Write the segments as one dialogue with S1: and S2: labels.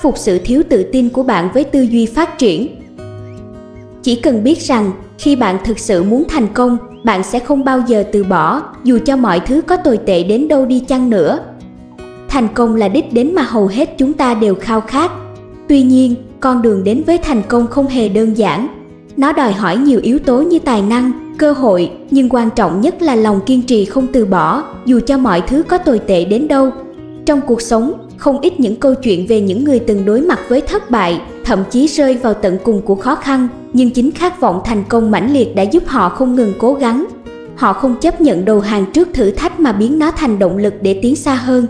S1: khắc phục sự thiếu tự tin của bạn với tư duy phát triển. Chỉ cần biết rằng, khi bạn thực sự muốn thành công, bạn sẽ không bao giờ từ bỏ, dù cho mọi thứ có tồi tệ đến đâu đi chăng nữa. Thành công là đích đến mà hầu hết chúng ta đều khao khát. Tuy nhiên, con đường đến với thành công không hề đơn giản. Nó đòi hỏi nhiều yếu tố như tài năng, cơ hội, nhưng quan trọng nhất là lòng kiên trì không từ bỏ, dù cho mọi thứ có tồi tệ đến đâu. Trong cuộc sống, không ít những câu chuyện về những người từng đối mặt với thất bại, thậm chí rơi vào tận cùng của khó khăn, nhưng chính khát vọng thành công mãnh liệt đã giúp họ không ngừng cố gắng. Họ không chấp nhận đầu hàng trước thử thách mà biến nó thành động lực để tiến xa hơn.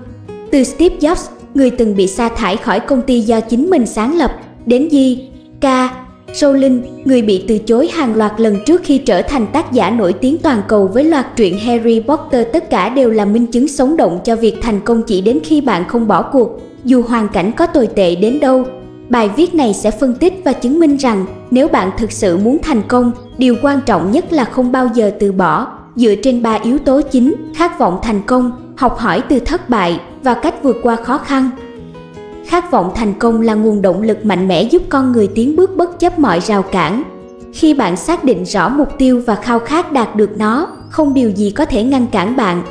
S1: Từ Steve Jobs, người từng bị sa thải khỏi công ty do chính mình sáng lập, đến Di, Ca. Rowling, người bị từ chối hàng loạt lần trước khi trở thành tác giả nổi tiếng toàn cầu với loạt truyện Harry Potter tất cả đều là minh chứng sống động cho việc thành công chỉ đến khi bạn không bỏ cuộc, dù hoàn cảnh có tồi tệ đến đâu. Bài viết này sẽ phân tích và chứng minh rằng nếu bạn thực sự muốn thành công, điều quan trọng nhất là không bao giờ từ bỏ, dựa trên ba yếu tố chính: khát vọng thành công, học hỏi từ thất bại và cách vượt qua khó khăn. Khát vọng thành công là nguồn động lực mạnh mẽ giúp con người tiến bước bất chấp mọi rào cản. Khi bạn xác định rõ mục tiêu và khao khát đạt được nó, không điều gì có thể ngăn cản bạn.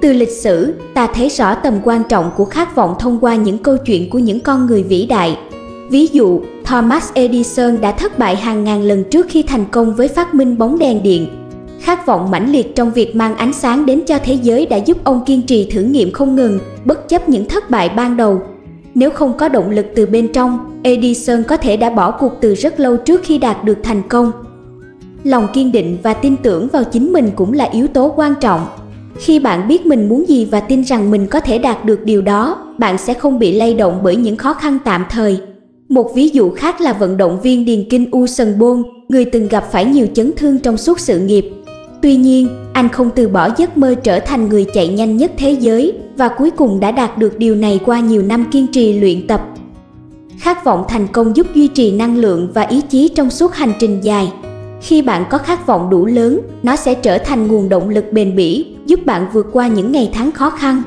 S1: Từ lịch sử, ta thấy rõ tầm quan trọng của khát vọng thông qua những câu chuyện của những con người vĩ đại. Ví dụ, Thomas Edison đã thất bại hàng ngàn lần trước khi thành công với phát minh bóng đèn điện. Khát vọng mãnh liệt trong việc mang ánh sáng đến cho thế giới đã giúp ông kiên trì thử nghiệm không ngừng, bất chấp những thất bại ban đầu nếu không có động lực từ bên trong, Edison có thể đã bỏ cuộc từ rất lâu trước khi đạt được thành công. Lòng kiên định và tin tưởng vào chính mình cũng là yếu tố quan trọng. Khi bạn biết mình muốn gì và tin rằng mình có thể đạt được điều đó, bạn sẽ không bị lay động bởi những khó khăn tạm thời. Một ví dụ khác là vận động viên điền kinh Usain Bolt, người từng gặp phải nhiều chấn thương trong suốt sự nghiệp. Tuy nhiên, anh không từ bỏ giấc mơ trở thành người chạy nhanh nhất thế giới và cuối cùng đã đạt được điều này qua nhiều năm kiên trì luyện tập. Khát vọng thành công giúp duy trì năng lượng và ý chí trong suốt hành trình dài. Khi bạn có khát vọng đủ lớn, nó sẽ trở thành nguồn động lực bền bỉ, giúp bạn vượt qua những ngày tháng khó khăn.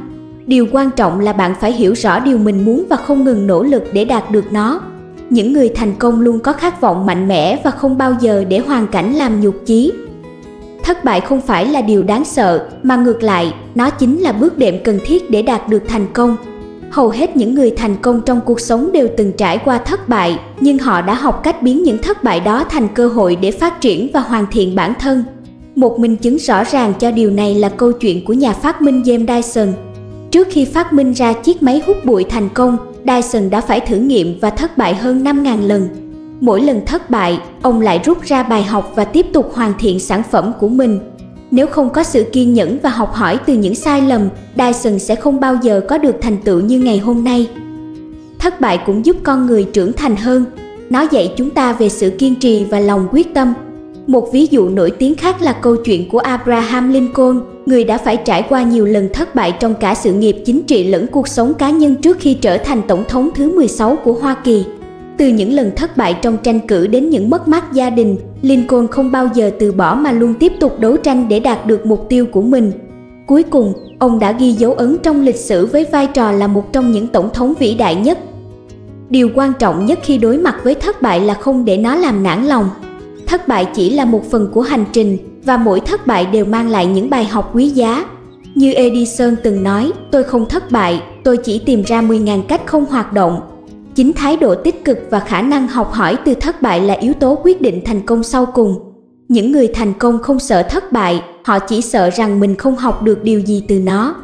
S1: Điều quan trọng là bạn phải hiểu rõ điều mình muốn và không ngừng nỗ lực để đạt được nó. Những người thành công luôn có khát vọng mạnh mẽ và không bao giờ để hoàn cảnh làm nhục chí, thất bại không phải là điều đáng sợ, mà ngược lại, nó chính là bước đệm cần thiết để đạt được thành công. Hầu hết những người thành công trong cuộc sống đều từng trải qua thất bại, nhưng họ đã học cách biến những thất bại đó thành cơ hội để phát triển và hoàn thiện bản thân. Một minh chứng rõ ràng cho điều này là câu chuyện của nhà phát minh James Dyson. Trước khi phát minh ra chiếc máy hút bụi thành công, Dyson đã phải thử nghiệm và thất bại hơn 5.000 lần. Mỗi lần thất bại, ông lại rút ra bài học và tiếp tục hoàn thiện sản phẩm của mình. Nếu không có sự kiên nhẫn và học hỏi từ những sai lầm, Dyson sẽ không bao giờ có được thành tựu như ngày hôm nay. Thất bại cũng giúp con người trưởng thành hơn. Nó dạy chúng ta về sự kiên trì và lòng quyết tâm. Một ví dụ nổi tiếng khác là câu chuyện của Abraham Lincoln, người đã phải trải qua nhiều lần thất bại trong cả sự nghiệp chính trị lẫn cuộc sống cá nhân trước khi trở thành tổng thống thứ 16 của Hoa Kỳ. Từ những lần thất bại trong tranh cử đến những mất mát gia đình, Lincoln không bao giờ từ bỏ mà luôn tiếp tục đấu tranh để đạt được mục tiêu của mình. Cuối cùng, ông đã ghi dấu ấn trong lịch sử với vai trò là một trong những tổng thống vĩ đại nhất. Điều quan trọng nhất khi đối mặt với thất bại là không để nó làm nản lòng. Thất bại chỉ là một phần của hành trình và mỗi thất bại đều mang lại những bài học quý giá. Như Edison từng nói, tôi không thất bại, tôi chỉ tìm ra 10.000 cách không hoạt động Chính thái độ tích cực và khả năng học hỏi từ thất bại là yếu tố quyết định thành công sau cùng. Những người thành công không sợ thất bại, họ chỉ sợ rằng mình không học được điều gì từ nó.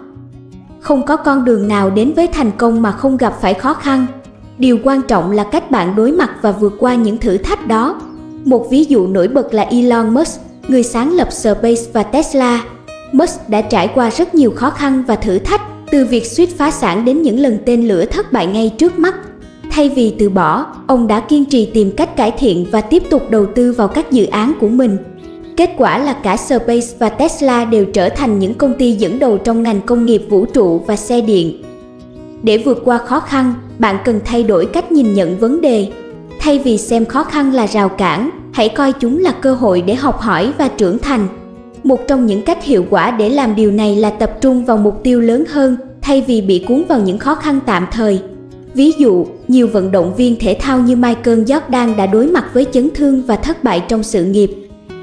S1: Không có con đường nào đến với thành công mà không gặp phải khó khăn. Điều quan trọng là cách bạn đối mặt và vượt qua những thử thách đó. Một ví dụ nổi bật là Elon Musk, người sáng lập Space và Tesla. Musk đã trải qua rất nhiều khó khăn và thử thách, từ việc suýt phá sản đến những lần tên lửa thất bại ngay trước mắt. Thay vì từ bỏ, ông đã kiên trì tìm cách cải thiện và tiếp tục đầu tư vào các dự án của mình. Kết quả là cả Space và Tesla đều trở thành những công ty dẫn đầu trong ngành công nghiệp vũ trụ và xe điện. Để vượt qua khó khăn, bạn cần thay đổi cách nhìn nhận vấn đề. Thay vì xem khó khăn là rào cản, hãy coi chúng là cơ hội để học hỏi và trưởng thành. Một trong những cách hiệu quả để làm điều này là tập trung vào mục tiêu lớn hơn thay vì bị cuốn vào những khó khăn tạm thời Ví dụ, nhiều vận động viên thể thao như Michael Jordan đã đối mặt với chấn thương và thất bại trong sự nghiệp.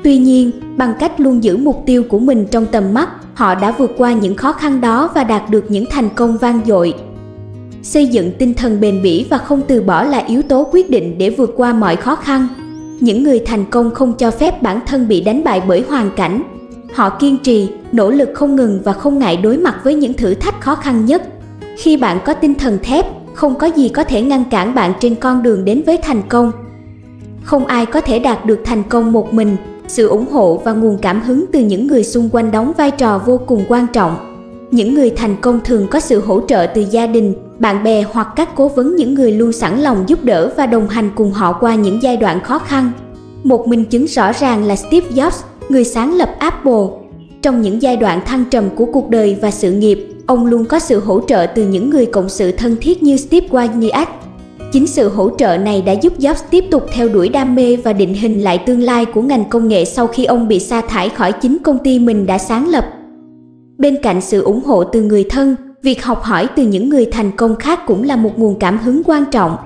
S1: Tuy nhiên, bằng cách luôn giữ mục tiêu của mình trong tầm mắt, họ đã vượt qua những khó khăn đó và đạt được những thành công vang dội. Xây dựng tinh thần bền bỉ và không từ bỏ là yếu tố quyết định để vượt qua mọi khó khăn. Những người thành công không cho phép bản thân bị đánh bại bởi hoàn cảnh. Họ kiên trì, nỗ lực không ngừng và không ngại đối mặt với những thử thách khó khăn nhất. Khi bạn có tinh thần thép, không có gì có thể ngăn cản bạn trên con đường đến với thành công. Không ai có thể đạt được thành công một mình, sự ủng hộ và nguồn cảm hứng từ những người xung quanh đóng vai trò vô cùng quan trọng. Những người thành công thường có sự hỗ trợ từ gia đình, bạn bè hoặc các cố vấn những người luôn sẵn lòng giúp đỡ và đồng hành cùng họ qua những giai đoạn khó khăn. Một minh chứng rõ ràng là Steve Jobs, người sáng lập Apple. Trong những giai đoạn thăng trầm của cuộc đời và sự nghiệp, ông luôn có sự hỗ trợ từ những người cộng sự thân thiết như Steve Wozniak. Chính sự hỗ trợ này đã giúp Jobs tiếp tục theo đuổi đam mê và định hình lại tương lai của ngành công nghệ sau khi ông bị sa thải khỏi chính công ty mình đã sáng lập. Bên cạnh sự ủng hộ từ người thân, việc học hỏi từ những người thành công khác cũng là một nguồn cảm hứng quan trọng.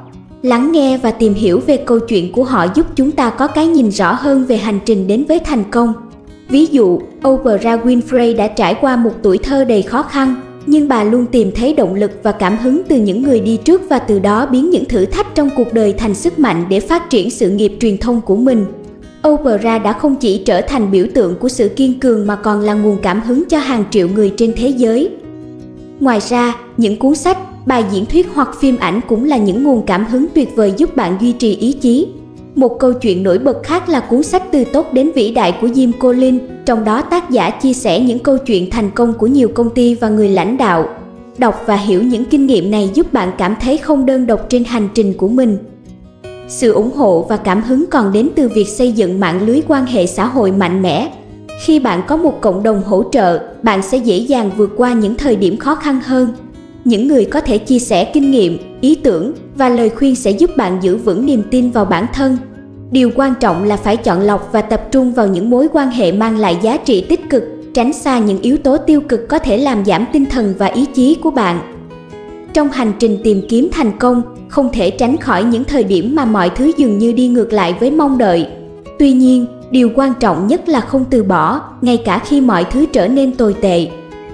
S1: Lắng nghe và tìm hiểu về câu chuyện của họ giúp chúng ta có cái nhìn rõ hơn về hành trình đến với thành công. Ví dụ, Oprah Winfrey đã trải qua một tuổi thơ đầy khó khăn, nhưng bà luôn tìm thấy động lực và cảm hứng từ những người đi trước và từ đó biến những thử thách trong cuộc đời thành sức mạnh để phát triển sự nghiệp truyền thông của mình. Oprah đã không chỉ trở thành biểu tượng của sự kiên cường mà còn là nguồn cảm hứng cho hàng triệu người trên thế giới. Ngoài ra, những cuốn sách, bài diễn thuyết hoặc phim ảnh cũng là những nguồn cảm hứng tuyệt vời giúp bạn duy trì ý chí. Một câu chuyện nổi bật khác là cuốn sách Từ tốt đến vĩ đại của Jim Collins, trong đó tác giả chia sẻ những câu chuyện thành công của nhiều công ty và người lãnh đạo. Đọc và hiểu những kinh nghiệm này giúp bạn cảm thấy không đơn độc trên hành trình của mình. Sự ủng hộ và cảm hứng còn đến từ việc xây dựng mạng lưới quan hệ xã hội mạnh mẽ. Khi bạn có một cộng đồng hỗ trợ, bạn sẽ dễ dàng vượt qua những thời điểm khó khăn hơn. Những người có thể chia sẻ kinh nghiệm, ý tưởng và lời khuyên sẽ giúp bạn giữ vững niềm tin vào bản thân. Điều quan trọng là phải chọn lọc và tập trung vào những mối quan hệ mang lại giá trị tích cực, tránh xa những yếu tố tiêu cực có thể làm giảm tinh thần và ý chí của bạn. Trong hành trình tìm kiếm thành công, không thể tránh khỏi những thời điểm mà mọi thứ dường như đi ngược lại với mong đợi. Tuy nhiên, điều quan trọng nhất là không từ bỏ, ngay cả khi mọi thứ trở nên tồi tệ.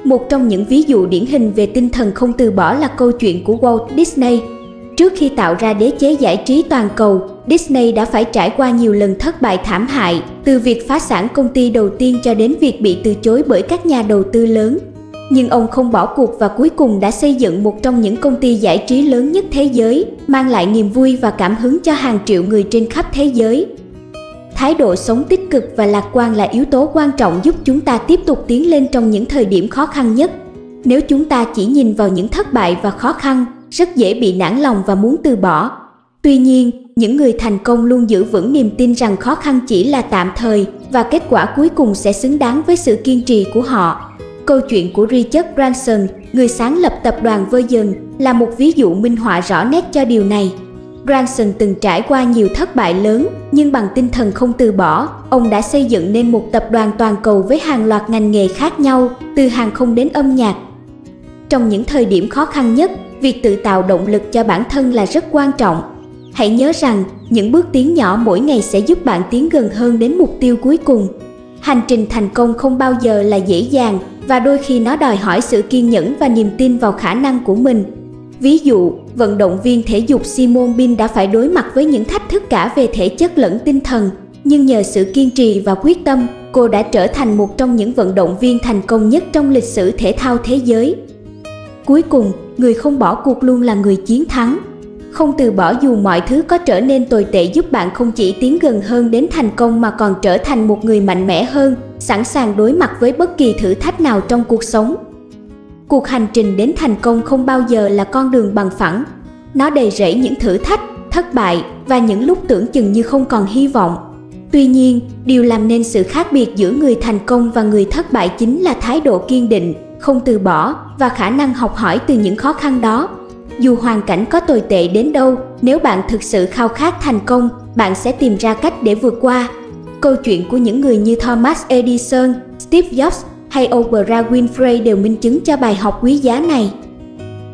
S1: Một trong những ví dụ điển hình về tinh thần không từ bỏ là câu chuyện của Walt Disney. Trước khi tạo ra đế chế giải trí toàn cầu, Disney đã phải trải qua nhiều lần thất bại thảm hại, từ việc phá sản công ty đầu tiên cho đến việc bị từ chối bởi các nhà đầu tư lớn. Nhưng ông không bỏ cuộc và cuối cùng đã xây dựng một trong những công ty giải trí lớn nhất thế giới, mang lại niềm vui và cảm hứng cho hàng triệu người trên khắp thế giới. Thái độ sống tích cực và lạc quan là yếu tố quan trọng giúp chúng ta tiếp tục tiến lên trong những thời điểm khó khăn nhất. Nếu chúng ta chỉ nhìn vào những thất bại và khó khăn, rất dễ bị nản lòng và muốn từ bỏ. Tuy nhiên, những người thành công luôn giữ vững niềm tin rằng khó khăn chỉ là tạm thời và kết quả cuối cùng sẽ xứng đáng với sự kiên trì của họ. Câu chuyện của Richard Branson, người sáng lập tập đoàn Virgin, là một ví dụ minh họa rõ nét cho điều này. Branson từng trải qua nhiều thất bại lớn, nhưng bằng tinh thần không từ bỏ, ông đã xây dựng nên một tập đoàn toàn cầu với hàng loạt ngành nghề khác nhau, từ hàng không đến âm nhạc. Trong những thời điểm khó khăn nhất, việc tự tạo động lực cho bản thân là rất quan trọng. Hãy nhớ rằng, những bước tiến nhỏ mỗi ngày sẽ giúp bạn tiến gần hơn đến mục tiêu cuối cùng. Hành trình thành công không bao giờ là dễ dàng và đôi khi nó đòi hỏi sự kiên nhẫn và niềm tin vào khả năng của mình. Ví dụ, vận động viên thể dục Simone Bin đã phải đối mặt với những thách thức cả về thể chất lẫn tinh thần, nhưng nhờ sự kiên trì và quyết tâm, cô đã trở thành một trong những vận động viên thành công nhất trong lịch sử thể thao thế giới. Cuối cùng, người không bỏ cuộc luôn là người chiến thắng. Không từ bỏ dù mọi thứ có trở nên tồi tệ giúp bạn không chỉ tiến gần hơn đến thành công mà còn trở thành một người mạnh mẽ hơn, sẵn sàng đối mặt với bất kỳ thử thách nào trong cuộc sống. Cuộc hành trình đến thành công không bao giờ là con đường bằng phẳng. Nó đầy rẫy những thử thách, thất bại và những lúc tưởng chừng như không còn hy vọng. Tuy nhiên, điều làm nên sự khác biệt giữa người thành công và người thất bại chính là thái độ kiên định, không từ bỏ và khả năng học hỏi từ những khó khăn đó. Dù hoàn cảnh có tồi tệ đến đâu, nếu bạn thực sự khao khát thành công, bạn sẽ tìm ra cách để vượt qua. Câu chuyện của những người như Thomas Edison, Steve Jobs hay Oprah Winfrey đều minh chứng cho bài học quý giá này.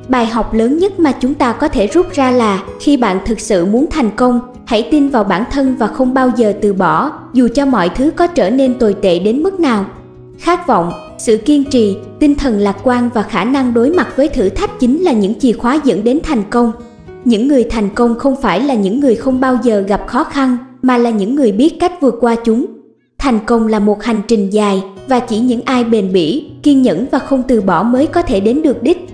S1: bài học lớn nhất mà chúng ta có thể rút ra là khi bạn thực sự muốn thành công, hãy tin vào bản thân và không bao giờ từ bỏ, dù cho mọi thứ có trở nên tồi tệ đến mức nào. Khát vọng, sự kiên trì, tinh thần lạc quan và khả năng đối mặt với thử thách chính là những chìa khóa dẫn đến thành công. Những người thành công không phải là những người không bao giờ gặp khó khăn, mà là những người biết cách vượt qua chúng. Thành công là một hành trình dài và chỉ những ai bền bỉ, kiên nhẫn và không từ bỏ mới có thể đến được đích.